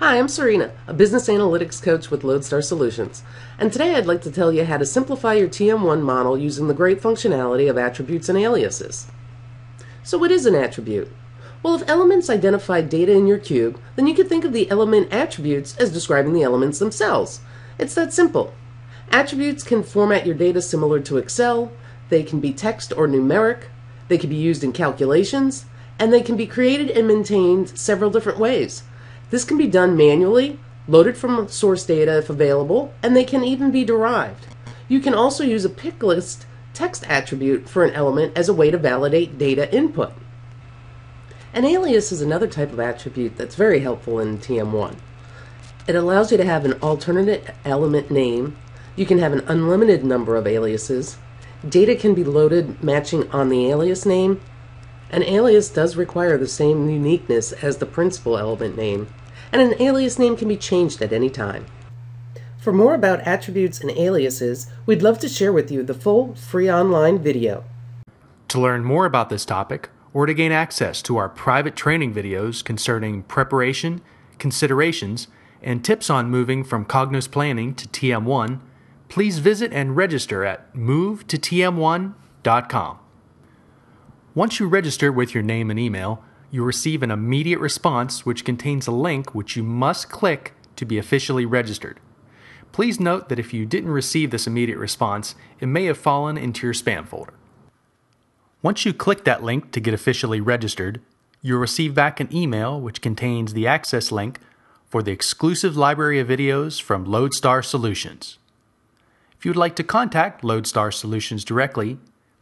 Hi, I'm Serena, a business analytics coach with Lodestar Solutions, and today I'd like to tell you how to simplify your TM1 model using the great functionality of attributes and aliases. So what is an attribute? Well, if elements identify data in your cube, then you could think of the element attributes as describing the elements themselves. It's that simple. Attributes can format your data similar to Excel, they can be text or numeric, they can be used in calculations, and they can be created and maintained several different ways. This can be done manually, loaded from source data if available, and they can even be derived. You can also use a pick list text attribute for an element as a way to validate data input. An alias is another type of attribute that's very helpful in TM1. It allows you to have an alternate element name. You can have an unlimited number of aliases. Data can be loaded matching on the alias name. An alias does require the same uniqueness as the principal element name, and an alias name can be changed at any time. For more about attributes and aliases, we'd love to share with you the full free online video. To learn more about this topic, or to gain access to our private training videos concerning preparation, considerations, and tips on moving from Cognos Planning to TM1, please visit and register at movetotm1.com. Once you register with your name and email, you receive an immediate response which contains a link which you must click to be officially registered. Please note that if you didn't receive this immediate response, it may have fallen into your spam folder. Once you click that link to get officially registered, you'll receive back an email which contains the access link for the exclusive library of videos from Lodestar Solutions. If you would like to contact Lodestar Solutions directly,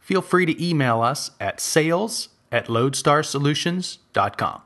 feel free to email us at sales at lodestarsolutions.com.